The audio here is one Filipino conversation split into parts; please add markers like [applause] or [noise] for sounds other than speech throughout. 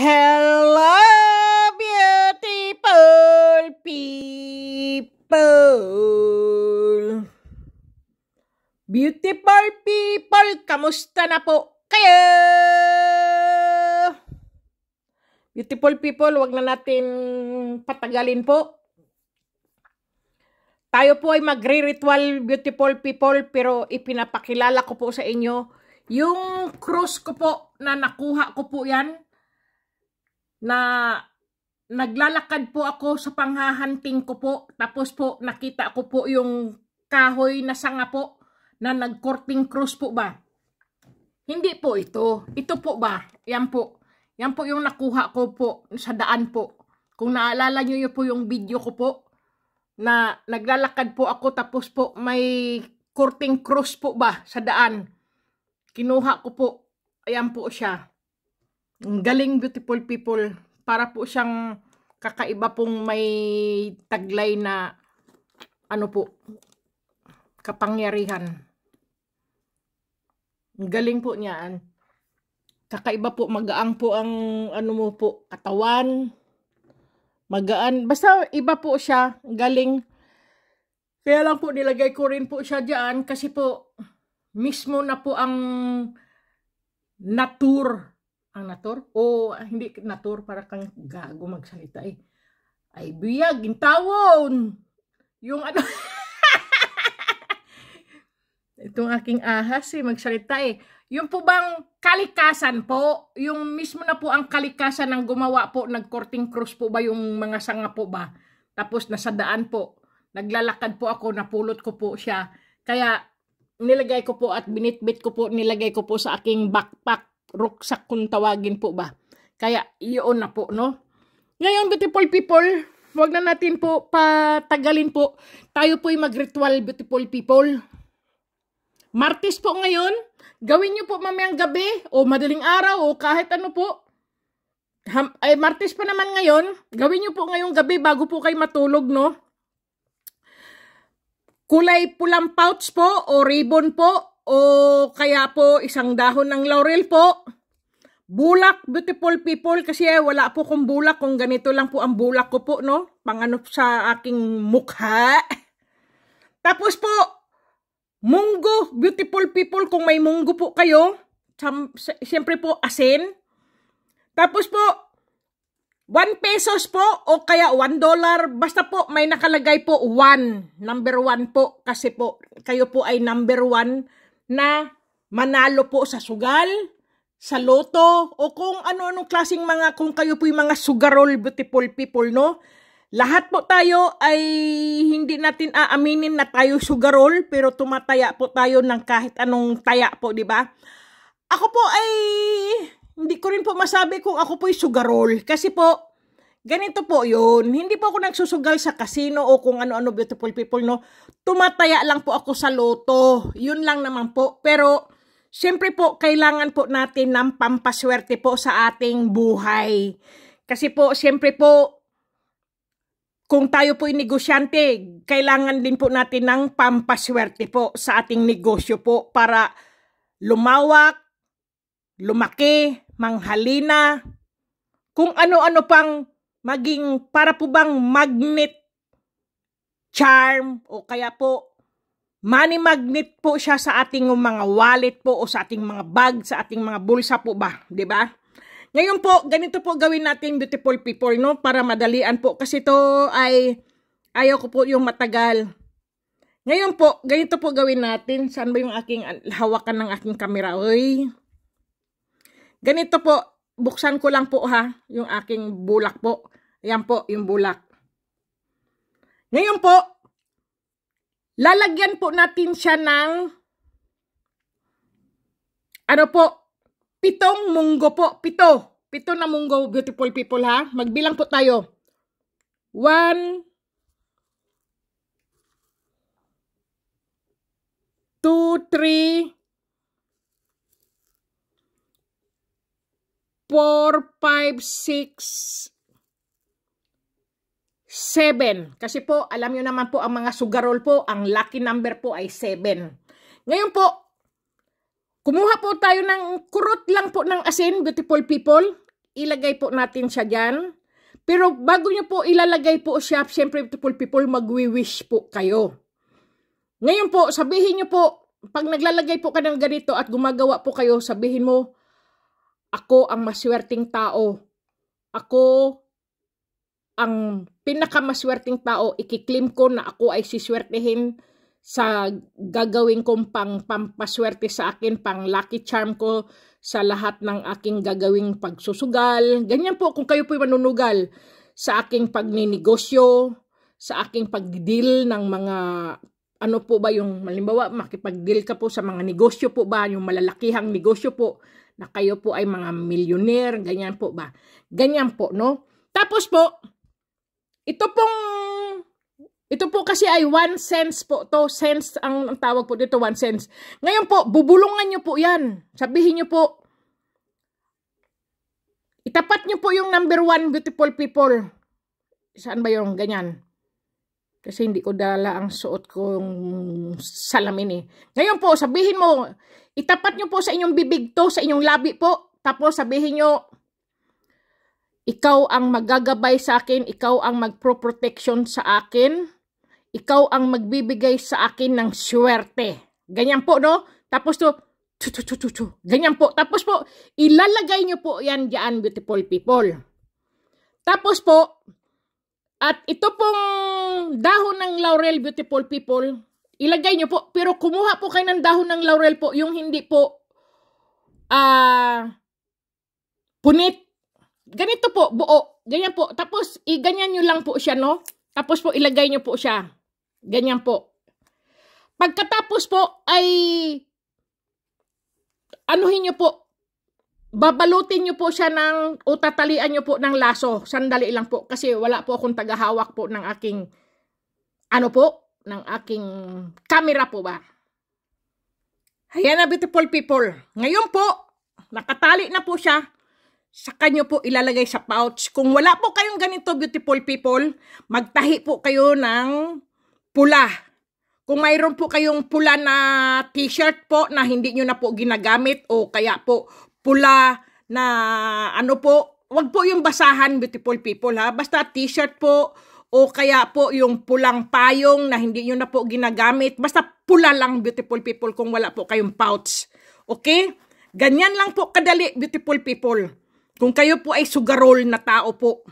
Hello, beautiful people! Beautiful people, kamusta na po kayo? Beautiful people, wag na natin patagalin po. Tayo po ay magre-ritual, beautiful people, pero ipinapakilala ko po sa inyo yung cross ko po na nakuha ko po yan na naglalakad po ako sa panghahunting ko po. Tapos po nakita ko po yung kahoy na sanga po na nagkorting cross po ba. Hindi po ito. Ito po ba? Yan po. Yan po yung nakuha ko po sa daan po. Kung naalala nyo po yung video ko po na naglalakad po ako tapos po may korting cross po ba sa daan. Kinuha ko po. Ayan po siya. Galing beautiful people. Para po siyang kakaiba pong may taglay na ano po, kapangyarihan. Ang galing po niyan. Kakaiba po, magaang po ang ano mo po, katawan. Magaan. Basta iba po siya. Galing. Kaya lang po nilagay ko rin po siya dyan kasi po mismo na po ang natur ang natur? O hindi natur para kang gago magsalita eh. Ay biyag, intawon! Yung ano... [laughs] Itong aking ahas eh, magsalita eh. Yung po bang kalikasan po, yung mismo na po ang kalikasan ng gumawa po, nagkorting cross po ba yung mga sanga po ba? Tapos nasa daan po, naglalakad po ako, napulot ko po siya. Kaya nilagay ko po at binitbit ko po, nilagay ko po sa aking backpack rucksack kung tawagin po ba. Kaya iyon na po, no? Ngayon, beautiful people, wag na natin po patagalin po. Tayo po'y mag-ritual, beautiful people. Martis po ngayon, gawin nyo po mamayang gabi o madaling araw o kahit ano po. Ham, ay, Martis pa naman ngayon, gawin nyo po ngayong gabi bago po kayo matulog, no? Kulay pulang pouch po o ribbon po o kaya po isang dahon ng laurel po. Bulak, beautiful people, kasi wala po kong bulak kung ganito lang po ang bulak ko po, no? Pangano sa aking mukha. [laughs] Tapos po, munggo, beautiful people, kung may munggo po kayo, siyempre po asin. Tapos po, 1 pesos po o kaya 1 dollar, basta po may nakalagay po 1, number 1 po, kasi po kayo po ay number 1 na manalo po sa sugal, sa loto, o kung ano-anong klaseng mga, kung kayo po yung mga sugarol beautiful people, no? Lahat po tayo ay hindi natin aaminin na tayo sugarol, pero tumataya po tayo ng kahit anong taya po, di ba? Ako po ay hindi ko rin po masabi kung ako po ay sugarol. Kasi po, Ganito po yun. Hindi po ako nagsusugal sa casino o kung ano-ano beautiful people, no. Tumataya lang po ako sa loto. Yun lang naman po. Pero, siyempre po, kailangan po natin ng pampaswerte po sa ating buhay. Kasi po, siyempre po, kung tayo po negosyante, kailangan din po natin ng pampaswerte po sa ating negosyo po para lumawak, lumaki, manghalina, kung ano-ano pang maging para po bang magnet charm o kaya po money magnet po siya sa ating mga wallet po o sa ating mga bag, sa ating mga bulsa po ba, 'di ba? Ngayon po, ganito po gawin natin beautiful people no para madalian po kasi to ay ayaw ko po yung matagal. Ngayon po, ganito po gawin natin. Saan ba yung aking hawakan ng aking camera? Oy. Ganito po, buksan ko lang po ha, yung aking bulak po. Ayan po, yung bulak. Ngayon po, lalagyan po natin siya ng ano po, pitong munggo po. Pito. Pito na munggo, beautiful people ha. Magbilang po tayo. One, two, three, 4, 5, 6, 7. Kasi po, alam nyo naman po, ang mga sugarol po, ang lucky number po ay 7. Ngayon po, kumuha po tayo ng kurot lang po ng asin, beautiful people. ilagay po natin siya dyan. Pero bago nyo po ilalagay po siya, siyempre beautiful people, magwi-wish po kayo. Ngayon po, sabihin nyo po, pag naglalagay po ka ng ganito at gumagawa po kayo, sabihin mo, ako ang maswerteng tao. Ako ang pinakamaswerteng tao. Ikiklim ko na ako ay siswertehin sa gagawin kong pang pampaswerte sa akin, pang lucky charm ko sa lahat ng aking gagawing pagsusugal. Ganyan po kung kayo po manunugal sa aking pagninegosyo, sa aking pagdeal ng mga ano po ba yung malimbawa makipag-deal ka po sa mga negosyo po ba, yung malalakihang negosyo po na kayo po ay mga millionaire, ganyan po ba. Ganyan po, no? Tapos po, ito pong ito po kasi ay 1 cents po to. Cents ang, ang tawag po dito, 1 cents. Ngayon po, bubulungan nyo po yan. Sabihin nyo po, itapat nyo po yung number 1 beautiful people. Saan ba yung ganyan? Kasi hindi ko dala ang suot kong salamin eh. Ngayon po, sabihin mo, itapat nyo po sa inyong bibig to, sa inyong labi po. Tapos sabihin nyo, ikaw ang magagabay sa akin, ikaw ang magpro-protection sa akin ikaw ang magbibigay sa akin ng swerte. Ganyan po, no? Tapos to, chu. Ganyan po. Tapos po, ilalagay nyo po yan diyan, beautiful people. Tapos po, at ito pong dahon ng laurel, beautiful people, ilagay nyo po. Pero kumuha po kayo ng dahon ng laurel po, yung hindi po, uh, punit. Ganito po, buo. Ganyan po. Tapos, i-ganyan nyo lang po siya, no? Tapos po, ilagay nyo po siya. Ganyan po. Pagkatapos po ay anuhin nyo po, babalutin nyo po siya ng, o tatalian nyo po ng laso. Sandali lang po kasi wala po akong tagahawak po ng aking, ano po, ng aking camera po ba. Ayan na beautiful people. Ngayon po, nakatali na po siya. Sa kanyo po ilalagay sa pouch. Kung wala po kayong ganito beautiful people, magtahi po kayo ng pula. Kung mayroon po kayong pula na t-shirt po na hindi nyo na po ginagamit o kaya po pula na ano po, wag po yung basahan beautiful people ha. Basta t-shirt po o kaya po yung pulang payong na hindi nyo na po ginagamit. Basta pula lang beautiful people kung wala po kayong pouch. Okay? Ganyan lang po kadali beautiful people. Kung kayo po ay sugarol na tao po.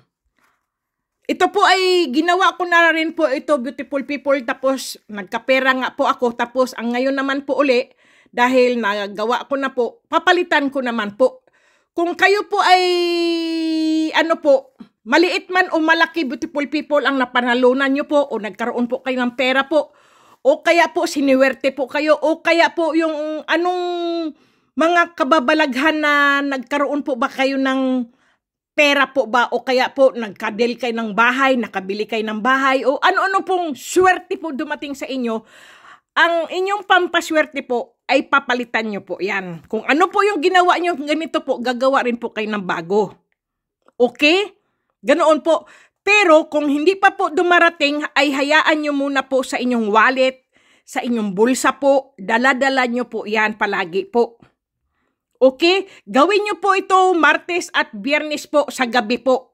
Ito po ay ginawa ko na rin po ito beautiful people tapos nagkapera nga po ako tapos ang ngayon naman po uli dahil nagawa ko na po papalitan ko naman po. Kung kayo po ay ano po maliit man o malaki beautiful people ang napanalunan nyo po o nagkaroon po kayo ng pera po o kaya po siniwerte po kayo o kaya po yung anong mga kababalaghan na nagkaroon po ba kayo ng pera po ba o kaya po nagkadel kayo ng bahay, nakabili kayo ng bahay o ano-ano pong swerte po dumating sa inyo, ang inyong pampaswerte po ay papalitan nyo po yan. Kung ano po yung ginawa nyo ganito po, gagawa rin po kayo ng bago. Okay? Ganoon po. Pero kung hindi pa po dumarating, ay hayaan nyo muna po sa inyong wallet, sa inyong bulsa po, dala-dala nyo po yan palagi po. Okay? Gawin nyo po ito Martes at Biyernes po sa gabi po.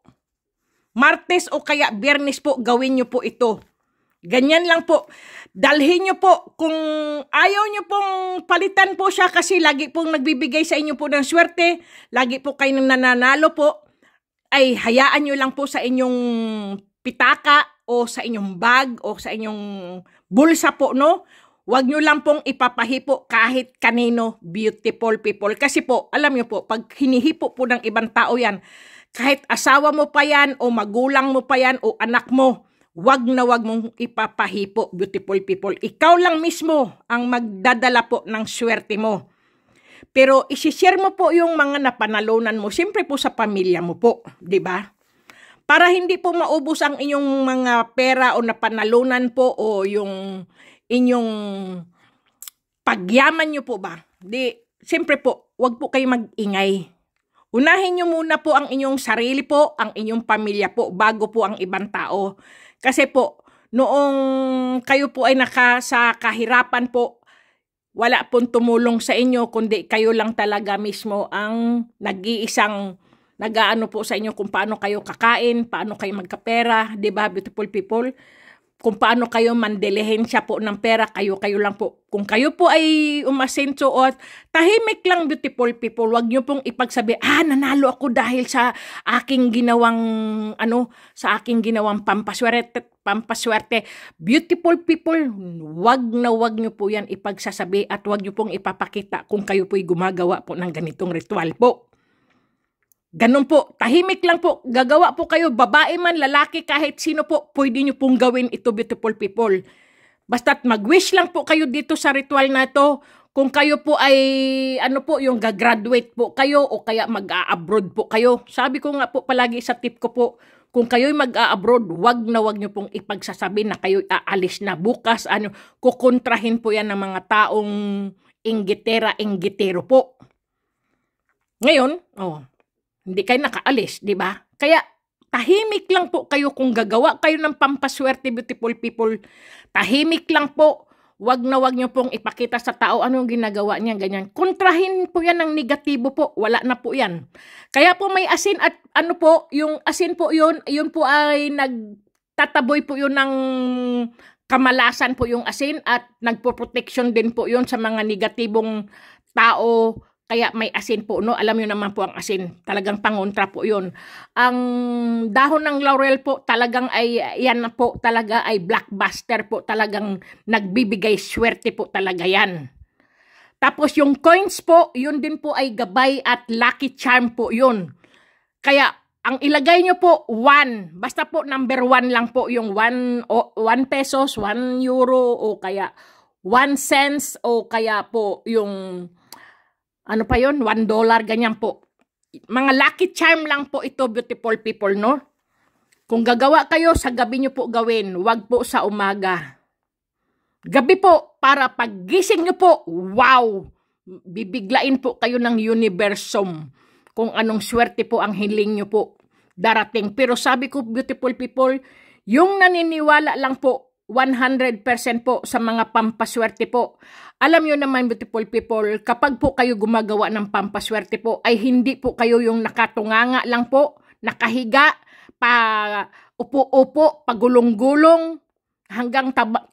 Martes o kaya Biyernes po, gawin nyo po ito. Ganyan lang po. Dalhin nyo po. Kung ayaw nyo pong palitan po siya kasi lagi pong nagbibigay sa inyo po ng swerte, lagi po kayo nananalo po, ay hayaan nyo lang po sa inyong pitaka o sa inyong bag o sa inyong bulsa po, no? Huwag nyo lang pong ipapahipo kahit kanino beautiful people. Kasi po, alam nyo po, pag hinihipo po ng ibang tao yan, kahit asawa mo pa yan, o magulang mo pa yan, o anak mo, wag na wag mong ipapahipo, beautiful people. Ikaw lang mismo ang magdadala po ng swerte mo. Pero isishare mo po yung mga napanalunan mo, siyempre po sa pamilya mo po, di ba? Para hindi po maubos ang inyong mga pera o napanalunan po o yung inyong pagyaman nyo po ba? Di, siyempre po, wag po kayo mag-ingay. Unahin nyo muna po ang inyong sarili po, ang inyong pamilya po, bago po ang ibang tao. Kasi po, noong kayo po ay naka sa kahirapan po, wala pong tumulong sa inyo, kundi kayo lang talaga mismo ang nag-iisang nagaano po sa inyo kung paano kayo kakain, paano kayo magkapera, 'di ba, beautiful people? Kung paano kayo mandelehin siya po ng pera, kayo kayo lang po. Kung kayo po ay umasenso o tahimik lang beautiful people, wag niyo pong ipagsabi, ah nanalo ako dahil sa aking ginawang ano, sa aking ginawang pampaswerte, pampaswerte. Beautiful people, wag na wag niyo po 'yan ipagsasabi at wag niyo pong ipapakita kung kayo po'y gumagawa po ng ganitong ritual po. Ganun po, tahimik lang po, gagawa po kayo, babae man, lalaki, kahit sino po, pwede nyo pong gawin ito, beautiful people. Basta't mag-wish lang po kayo dito sa ritual na ito, kung kayo po ay, ano po, yung gagraduate po kayo, o kaya mag-a-abroad po kayo. Sabi ko nga po palagi sa tip ko po, kung kayo'y mag-a-abroad, wag na wag nyo pong ipagsasabi na kayo'y aalis na bukas, ano, kukontrahin po yan ng mga taong inggitera, inggitero po. Ngayon, oh, hindi kayo nakaalis, di ba? Kaya tahimik lang po kayo kung gagawa kayo ng pampaswerte, beautiful people. Tahimik lang po. Wag na wag niyo pong ipakita sa tao anong ginagawa niya, ganyan. Kontrahin po yan ng negatibo po. Wala na po yan. Kaya po may asin at ano po, yung asin po yun, yun po ay nagtataboy po yun ng kamalasan po yung asin at nagpo-protection din po yun sa mga negatibong tao kaya may asin po, no? Alam niyo naman po ang asin. Talagang pangontra po yun. Ang dahon ng laurel po, talagang ay, yan po, talaga ay blockbuster po. Talagang nagbibigay swerte po talaga yan. Tapos yung coins po, yun din po ay gabay at lucky charm po yun. Kaya ang ilagay nyo po, 1. Basta po number 1 lang po yung 1 1 pesos, 1 euro o kaya 1 cents o kaya po yung ano pa yon one dollar, ganyan po. Mga lucky charm lang po ito, beautiful people, no? Kung gagawa kayo, sa gabi nyo po gawin. Huwag po sa umaga. Gabi po, para paggising nyo po, wow! Bibiglain po kayo ng universum kung anong swerte po ang hiling nyo po darating. Pero sabi ko, beautiful people, yung naniniwala lang po 100% po sa mga pampaswerte po. Alam nyo naman, beautiful people, kapag po kayo gumagawa ng pampaswerte po, ay hindi po kayo yung nakatunganga lang po, nakahiga, pa upo-upo, pagulong-gulong, hanggang taba,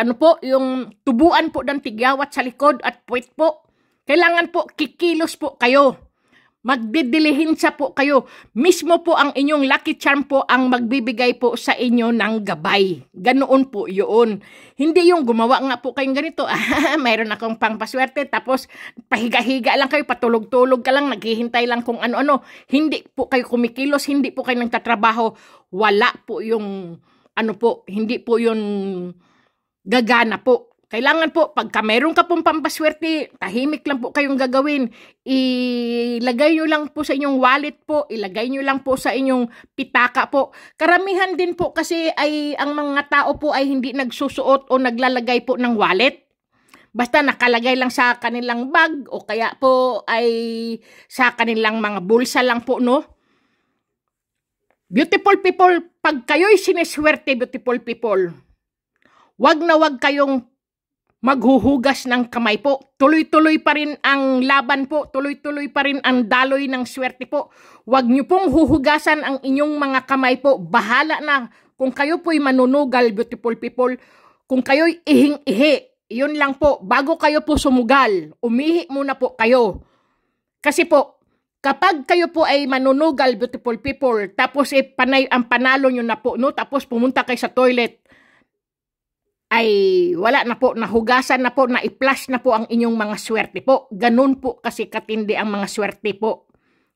ano po, yung tubuan po ng tigyawat sa likod at puwit po. Kailangan po, kikilos po kayo Magdidilihin siya po kayo. Mismo po ang inyong lucky charm po ang magbibigay po sa inyo ng gabay. Ganoon po yun. Hindi yung gumawa nga po kayong ganito. [laughs] Ah, mayroon akong pangpaswerte. Tapos pahiga-higa lang kayo, patulog-tulog ka lang, naghihintay lang kung ano-ano. Hindi po kayo kumikilos, hindi po kayo nagtatrabaho. Wala po yung ano po, hindi po yun gagana po kailangan po, pagka meron ka pong pampaswerte, tahimik lang po kayong gagawin. Ilagay nyo lang po sa inyong wallet po, ilagay nyo lang po sa inyong pitaka po. Karamihan din po kasi ay ang mga tao po ay hindi nagsusuot o naglalagay po ng wallet. Basta nakalagay lang sa kanilang bag o kaya po ay sa kanilang mga bulsa lang po, no? Beautiful people, pag kayo'y sineswerte, beautiful people, wag na wag kayong maghuhugas ng kamay po. Tuloy-tuloy pa rin ang laban po, tuloy-tuloy pa rin ang daloy ng swerte po. Huwag niyo pong huhugasan ang inyong mga kamay po. Bahala na kung kayo po'y manunugal, beautiful people. Kung kayo'y ihing-ihi, yun lang po. Bago kayo po sumugal, umihi muna po kayo. Kasi po, kapag kayo po ay manunugal, beautiful people, tapos eh, panay, ang panalo nyo na po, no? tapos pumunta kayo sa toilet, ay wala na po, nahugasan na po, na-flash na po ang inyong mga swerte po. Ganun po kasi katindi ang mga swerte po.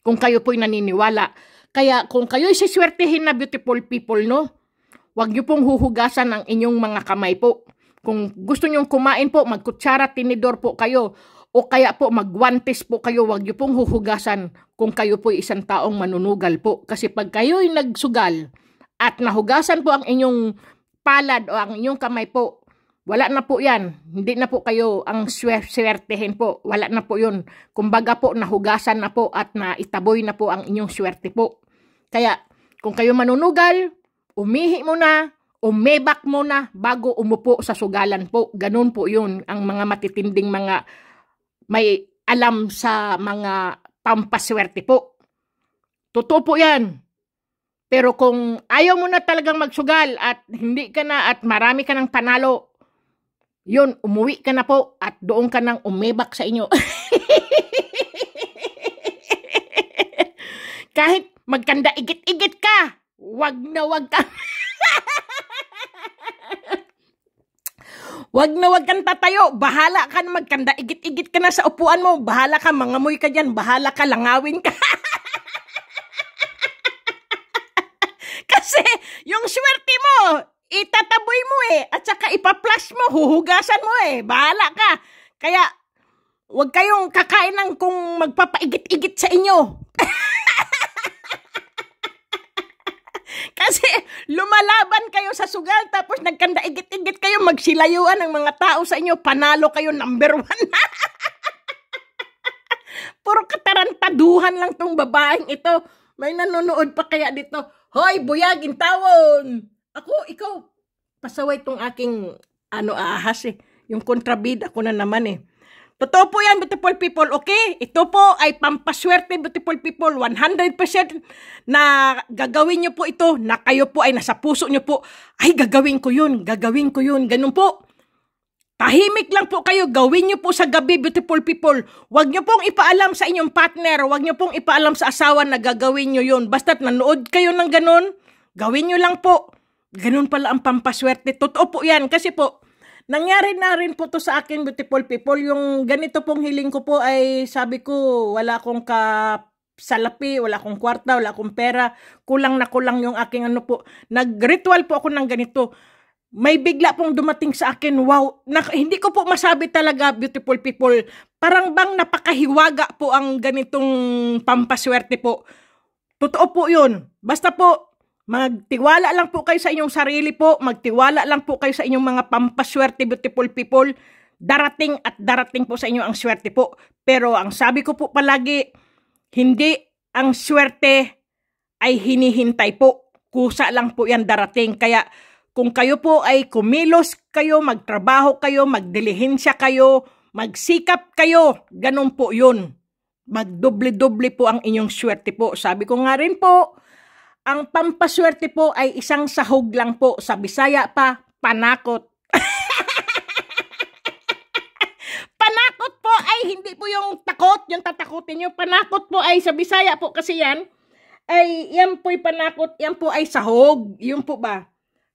Kung kayo po'y naniniwala. Kaya kung kayo'y siswertehin na beautiful people, no? Huwag niyo pong huhugasan ang inyong mga kamay po. Kung gusto nyong kumain po, magkutsara, tinidor po kayo. O kaya po magwantes po kayo, huwag niyo pong huhugasan kung kayo po'y isang taong manunugal po. Kasi pag kayo'y nagsugal at nahugasan po ang inyong palad o ang inyong kamay po, wala na po yan. Hindi na po kayo ang swertehin po. Wala na po yun. Kumbaga po, nahugasan na po at naitaboy na po ang inyong swerte po. Kaya, kung kayo manunugal, umihi muna, umebak muna bago umupo sa sugalan po. Ganun po yun ang mga matitinding mga may alam sa mga pampaswerte po. Totoo po yan. Pero kung ayaw mo na talagang magsugal at hindi ka na at marami ka ng panalo, yun, umuwi ka na po at doon ka nang umibak sa inyo. [laughs] Kahit magkanda igit-igit ka, wag na wag ka. [laughs] wag na wag kang tatayo. Bahala ka na magkanda igit-igit ka na sa upuan mo. Bahala ka, mangamoy ka dyan. Bahala ka, langawin ka. [laughs] Kasi yung swerte mo, itataboy mo eh. At saka ipa-flash mo, huhugasan mo eh. Bahala ka. Kaya, huwag kayong kakain ng kung magpapaigit-igit sa inyo. [laughs] Kasi lumalaban kayo sa sugal tapos nagkanda igit-igit kayo magsilayuan ng mga tao sa inyo. Panalo kayo number one. [laughs] Puro katarantaduhan lang tong babaeng ito. May nanonood pa kaya dito. Hoy, buyagin tawon! Ako, ikaw, pasaway tong aking ano ahas eh. Yung kontrabida ko na naman eh. Totoo po yan, beautiful people, okay? Ito po ay pampaswerte, beautiful people. 100% na gagawin nyo po ito, na kayo po ay nasa puso nyo po. Ay, gagawin ko yun, gagawin ko yun. Ganun po. Tahimik lang po kayo, gawin nyo po sa gabi, beautiful people. Huwag nyo pong ipaalam sa inyong partner, huwag nyo pong ipaalam sa asawa na gagawin nyo yun. Basta't nanood kayo ng ganun, gawin nyo lang po. Ganun pala ang pampaswerte. Totoo po yan, kasi po, Nangyari na rin po to sa akin, beautiful people. Yung ganito pong hiling ko po ay sabi ko, wala akong ka salapi, wala akong kwarta, wala akong pera, kulang na kulang yung aking ano po. Nag-ritual po ako ng ganito. May bigla pong dumating sa akin, wow, na, hindi ko po masabi talaga, beautiful people. Parang bang napakahiwaga po ang ganitong pampaswerte po. Totoo po yun. Basta po, Magtiwala lang po kayo sa inyong sarili po. Magtiwala lang po kayo sa inyong mga pampaswerte beautiful people. Darating at darating po sa inyo ang swerte po. Pero ang sabi ko po palagi, hindi ang swerte ay hinihintay po. Kusa lang po yan darating. Kaya kung kayo po ay kumilos kayo, magtrabaho kayo, magdilihensya kayo, magsikap kayo, ganun po yun. Magdoble-doble po ang inyong swerte po. Sabi ko nga rin po, ang pampaswerte po ay isang sahog lang po. Sa Bisaya pa, panakot. [laughs] panakot po ay hindi po yung takot, yung tatakutin nyo. Panakot po ay sa Bisaya po kasi yan. Ay, yan po'y panakot, yan po ay sahog. Yung po ba?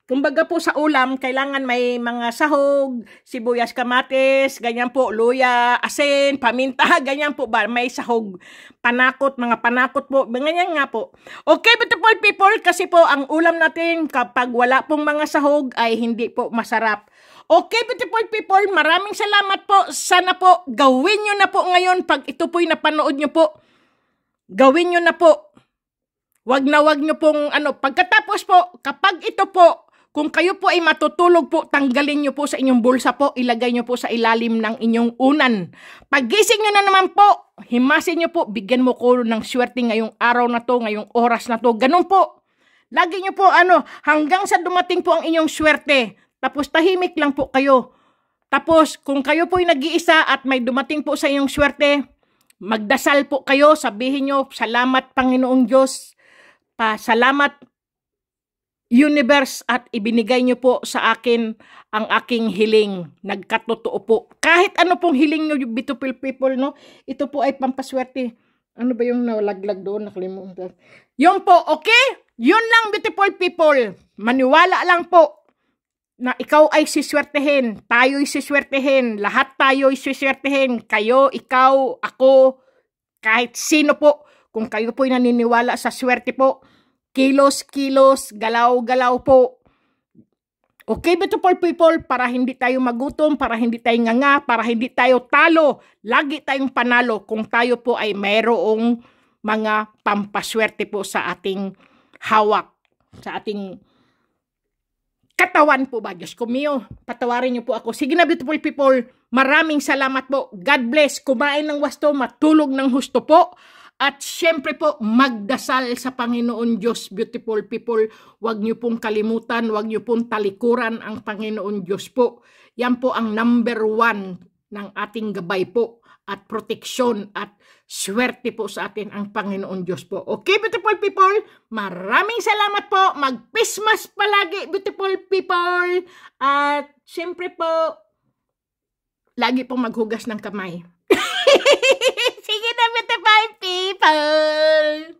Kumbaga po sa ulam, kailangan may mga sahog, sibuyas, kamatis, ganyan po, luya, asin, paminta, [laughs] ganyan po ba? May sahog, panakot, mga panakot po, ganyan nga po. Okay, beautiful people, kasi po ang ulam natin kapag wala pong mga sahog ay hindi po masarap. Okay, beautiful people, maraming salamat po. Sana po gawin nyo na po ngayon pag ito po'y napanood nyo po. Gawin nyo na po. Wag na wag nyo pong ano, pagkatapos po, kapag ito po kung kayo po ay matutulog po, tanggalin nyo po sa inyong bulsa po, ilagay nyo po sa ilalim ng inyong unan. Pagising nyo na naman po, himasin nyo po, bigyan mo ko ng swerte ngayong araw na to, ngayong oras na to. Ganun po. Lagi nyo po ano, hanggang sa dumating po ang inyong swerte. Tapos tahimik lang po kayo. Tapos kung kayo po ay nag-iisa at may dumating po sa inyong swerte, magdasal po kayo, sabihin nyo, salamat Panginoong Diyos, pa salamat universe at ibinigay niyo po sa akin ang aking hiling. Nagkatotoo po. Kahit ano pong hiling niyo, beautiful people, no? Ito po ay pampaswerte. Ano ba yung nalaglag doon? Nakalimutan. Yun po, okay? Yun lang, beautiful people. Maniwala lang po na ikaw ay siswertehin. Tayo'y siswertehin. Lahat tayo'y siswertehin. Kayo, ikaw, ako, kahit sino po. Kung kayo po'y naniniwala sa swerte po, kilos-kilos, galaw-galaw po. Okay, beautiful people, para hindi tayo magutom, para hindi tayo nganga, para hindi tayo talo, lagi tayong panalo kung tayo po ay mayroong mga pampaswerte po sa ating hawak, sa ating katawan po ba? Diyos ko mio, patawarin niyo po ako. Sige na, beautiful people, maraming salamat po. God bless. Kumain ng wasto, matulog ng husto po. At syempre po, magdasal sa Panginoon Diyos, beautiful people. Huwag niyo pong kalimutan, huwag niyo pong talikuran ang Panginoon Diyos po. Yan po ang number one ng ating gabay po at proteksyon at swerte po sa atin ang Panginoon Diyos po. Okay, beautiful people? Maraming salamat po. Mag-Christmas palagi, beautiful people. At syempre po, lagi pong maghugas ng kamay. [laughs] Speaking of with the right people.